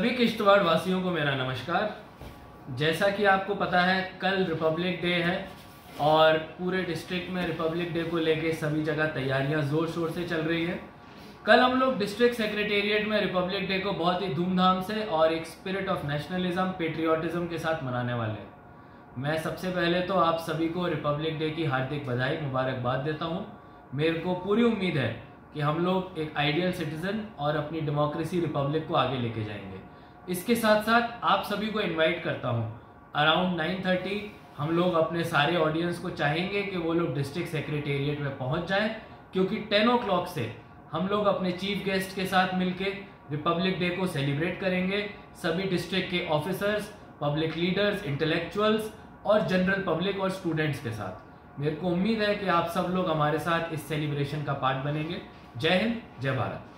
सभी किश्तवाड़ वासियों को मेरा नमस्कार। जैसा कि आपको पता है, कल रिपब्लिक डे है और पूरे डिस्ट्रिक्ट में रिपब्लिक डे को लेके सभी जगह तैयारियाँ ज़ोर शोर से चल रही है। कल हम लोग डिस्ट्रिक्ट सेक्रेटेरिएट में रिपब्लिक डे को बहुत ही धूमधाम से और एक स्पिरिट ऑफ़ नेशनलिज्म पेट्रियाटिज्म के साथ मनाने वाले हैं। मैं सबसे पहले तो आप सभी को रिपब्लिक डे की हार्दिक बधाई, मुबारकबाद देता हूँ। मेरे को पूरी उम्मीद है कि हम लोग एक आइडियल सिटीजन और अपनी डेमोक्रेसी रिपब्लिक को आगे लेके जाएँगे। इसके साथ साथ आप सभी को इनवाइट करता हूँ। अराउंड 9:30 हम लोग अपने सारे ऑडियंस को चाहेंगे कि वो लोग डिस्ट्रिक्ट सेक्रेटेरिएट में पहुँच जाएँ, क्योंकि टेन ओ से हम लोग अपने चीफ गेस्ट के साथ मिलके रिपब्लिक डे को सेलिब्रेट करेंगे। सभी डिस्ट्रिक्ट के ऑफिसर्स पब्लिक लीडर्स इंटेलेक्चुअल्स और जनरल पब्लिक और स्टूडेंट्स के साथ। मेरे को उम्मीद है कि आप सब लोग हमारे साथ इस सेलिब्रेशन का पार्ट बनेंगे। जय हिंद जय भारत।